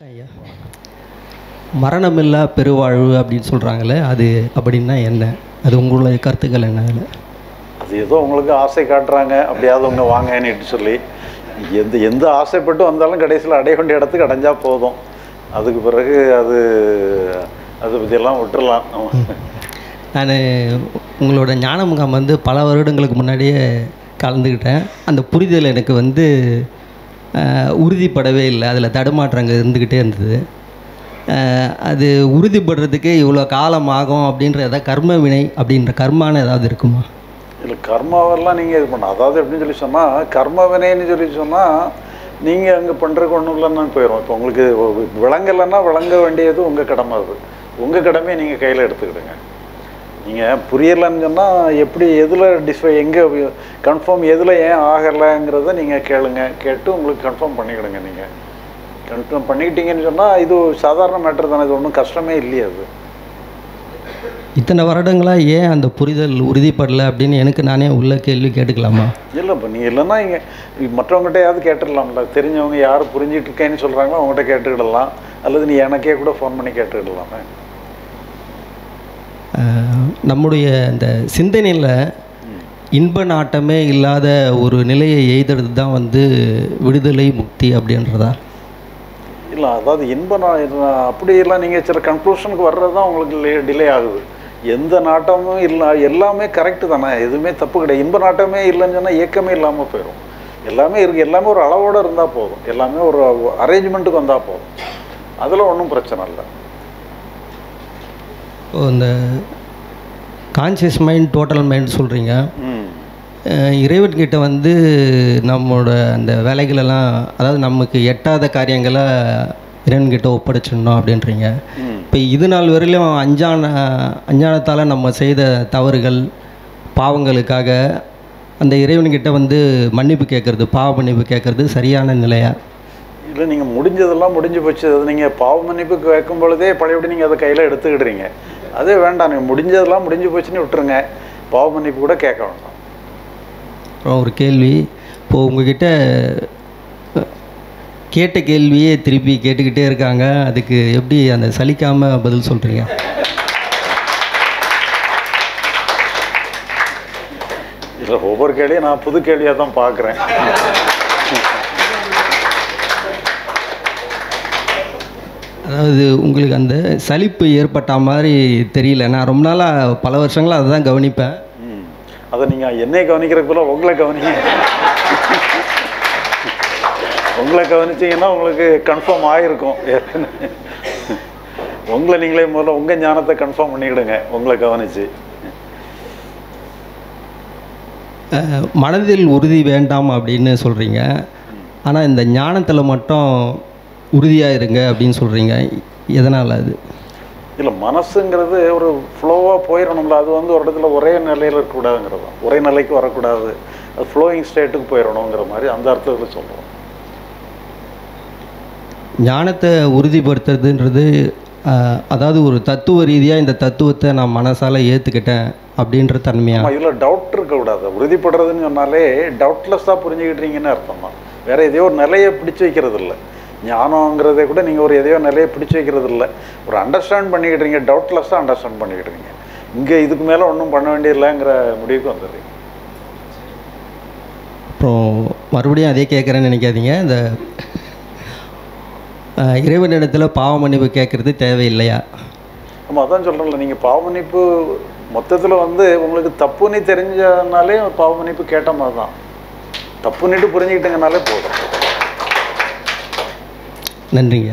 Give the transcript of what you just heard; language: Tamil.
ஐயா. மரணமில்லா பெருவாழ்வு அப்படின்னு சொல்கிறாங்களே அது அப்படின்னா என்ன? அது உங்களுடைய கருத்துக்கள் என்ன அதில்? அது ஏதோ உங்களுக்கு ஆசை காட்டுறாங்க அப்படியாவது அவங்க வாங்கன்னு சொல்லி எந்த எந்த ஆசைப்பட்டு வந்தாலும் கடைசியில் அடைய வேண்டிய இடத்துக்கு அடைஞ்சா போதும். அதுக்கு பிறகு அது அதை பற்றியெல்லாம் விட்டுறலாம். நான் உங்களோட ஞான முகாம் வந்து பல வருடங்களுக்கு முன்னாடியே கலந்துக்கிட்டேன் அந்த புரிதல் எனக்கு வந்து உறுதிப்படவே இல்லை. அதில் தடுமாற்றங்கள் இருந்துக்கிட்டே இருந்தது. அது உறுதிப்படுறதுக்கு இவ்வளோ காலம் ஆகும் அப்படின்ற ஏதாவது கர்ம வினை அப்படின்ற கர்மான ஏதாவது இருக்குமா? இல்லை கர்மாவெல்லாம் நீங்கள் இது பண்ண அதாவது எப்படின்னு சொல்லி சொன்னால் கர்ம வினைன்னு சொல்லி சொன்னால் நீங்கள் அங்கே பண்ணுறதுக்கு ஒன்றும் இல்லைன்னு போயிடும் இப்போ உங்களுக்கு விளங்கலைன்னா விளங்க வேண்டியது உங்கள் கடமை அது. உங்கள் கடமையை நீங்கள் கையில் எடுத்துக்கிடுங்க. நீங்கள் புரியலைன்னு சொன்னால் எப்படி எதில் டிஸ்ஃபை எங்கே கன்ஃபார்ம் எதில் ஏன் ஆகலைங்கிறத நீங்கள் கேளுங்க. கேட்டு உங்களுக்கு கன்ஃபார்ம் பண்ணிக்கிடுங்க நீங்கள் கன்ஃபார்ம் பண்ணிக்கிட்டீங்கன்னு சொன்னால் இது சாதாரண மேட்டர் தானே இது ஒன்றும் கஷ்டமே இல்லையே அது. இத்தனை வருடங்களாக ஏன் அந்த புரிதல் உறுதிப்படலை அப்படின்னு எனக்கு நானே உள்ள கேள்வி கேட்டுக்கலாமா? இல்லை இப்போ நீ இல்லைன்னா இங்கே மற்றவங்ககிட்டயாவது கேட்டுடலாம்ல. தெரிஞ்சவங்க யார் புரிஞ்சிட்டு இருக்கேன்னு சொல்கிறாங்களோ அவங்ககிட்ட கேட்டுக்கிடலாம். அல்லது நீ எனக்கே கூட ஃபோன் பண்ணி கேட்டுக்கிடலாமே. நம்முடைய இந்த சிந்தனையில் இன்ப நாட்டமே இல்லாத ஒரு நிலையை எய்துறது தான் வந்து விடுதலை முக்தி அப்படின்றதா? இல்லை அதாவது இன்ப நா- அப்படியெல்லாம் நீங்கள் சில கன்க்ளூஷனுக்கு வர்றது தான் உங்களுக்கு டிலே ஆகுது. எந்த நாட்டமும் இல்லை எல்லாமே கரெக்டு தானே? எதுவுமே தப்பு கிடையாது. இன்ப நாட்டமே இல்லைன்னு சொன்னால் இயக்கமே இல்லாமல் போயிடும் எல்லாமே இருக்குது எல்லாமே ஒரு அளவோடு இருந்தால் போதும். எல்லாமே ஒரு அரேஞ்ச்மெண்ட்டுக்கு வந்தால் போதும். அதில் ஒன்றும் பிரச்சனை இல்லை. இந்த கான்சியஸ் மைண்ட் டோட்டல் மைண்ட் சொல்கிறீங்க இறைவன்கிட்ட வந்து நம்மளோட அந்த வேலைகளெல்லாம் அதாவது நமக்கு எட்டாத காரியங்களை இறைவன்கிட்ட ஒப்படைச்சிடணும் அப்படின்றீங்க. இப்போ இது நாள் வரையிலும் அஞ்சான அஞ்ஞானத்தால் நம்ம செய்த தவறுகள் பாவங்களுக்காக அந்த இறைவன்கிட்ட வந்து மன்னிப்பு கேட்குறது பாவ மன்னிப்பு கேட்குறது சரியான நிலையா? இல்லை நீங்கள் முடிஞ்சதெல்லாம் முடிஞ்சு போச்சு. அது நீங்கள் பாவ மன்னிப்பு கேட்கும் பொழுதே பழையபடி நீங்கள் அதை கையில் எடுத்துக்கிடுறீங்க. அதே வேண்டாம் நீங்கள் முடிஞ்சதெல்லாம் முடிஞ்சு போச்சுன்னு விட்டுருங்க. பாவ மன்னிப்பு கூட கேட்க வேண்டாம். ஒரு கேள்வி. இப்போது உங்ககிட்ட கேட்ட கேள்வியே திருப்பி கேட்டுக்கிட்டே இருக்காங்க. அதுக்கு எப்படி அந்த சலிக்காமல் பதில் சொல்கிறீங்க இல்லை ஒவ்வொரு கேள்வியும் நான் புது கேள்வியாக தான் பார்க்குறேன். அதாவது உங்களுக்கு அந்த சலிப்பு ஏற்பட்ட மாதிரி தெரியல. நான் ரொம்ப நாளாக பல வருஷங்களாக அதை தான் கவனிப்பேன் அதை நீங்கள் என்னை கவனிக்கிறதுக்கு போல உங்களை கவனிங்க. உங்களை கவனிச்சீங்கன்னா உங்களுக்கு கன்ஃபார்ம் ஆகிருக்கும் உங்களை நீங்களே முதல்ல உங்கள் ஞானத்தை கன்ஃபார்ம் பண்ணிக்கிடுங்க உங்களை கவனிச்சு. மனதில் உறுதி வேண்டாம் அப்படின்னு சொல்கிறீங்க ஆனால் இந்த ஞானத்தில் மட்டும் உறுதியாக இருங்க அப்படின்னு சொல்கிறீங்க எதனால் அது? இல்லை மனசுங்கிறது ஒரு ஃப்ளோவாக போயிடணும்ல அது வந்து ஒரு இடத்துல ஒரே நிலையில் இருக்கக்கூடாதுங்கிறது. ஒரே நிலைக்கு வரக்கூடாது. அது ஃப்ளோயிங் ஸ்டேட்டுக்கு போயிடணுங்கிற மாதிரி அந்த அர்த்தத்தில் சொல்கிறோம் ஞானத்தை உறுதிப்படுத்துறதுன்றது அதாவது ஒரு தத்துவ ரீதியாக இந்த தத்துவத்தை நான் மனசால் ஏற்றுக்கிட்டேன் அப்படின்ற தன்மையா? ஆமாம் இதில் டவுட் இருக்கக்கூடாது. உறுதிப்படுறதுன்னு சொன்னாலே டவுட்லெஸ்ஸாக புரிஞ்சுக்கிட்டீங்கன்னு அர்த்தம் தான் வேறு எதையோ ஒரு நிலையை பிடிச்சு வைக்கிறது இல்லை ஞானங்கிறதே கூட நீங்கள் ஒரு எதையோ நிலையை பிடிச்சு வைக்கிறது இல்லை ஒரு அண்டர்ஸ்டாண்ட் பண்ணிக்கிட்டீங்க டவுட்லெஸ்ஸாக அண்டர்ஸ்டாண்ட் பண்ணிக்கிட்டீங்க. இங்கே இதுக்கு மேலே ஒன்றும் பண்ண வேண்டியதில்லைங்கிற முடிவுக்கு வந்துடுறீங்க. அப்புறம் மறுபடியும் அதே கேட்குறேன்னு நினைக்காதீங்க. இந்த இறைவனிடத்தில் பாவ மன்னிப்பு கேட்குறது தேவையில்லையா? ஆமாம் அதான் சொல்கிறேன்ல நீங்கள் பாவமன்னிப்பு மொத்தத்தில் வந்து உங்களுக்கு தப்புன்னு தெரிஞ்சனாலே பாவமன்னிப்பு கேட்ட மாதிரி தான் தப்புன்னுட்டு புரிஞ்சுக்கிட்டீங்கனாலே போதும். நன்றிங்க.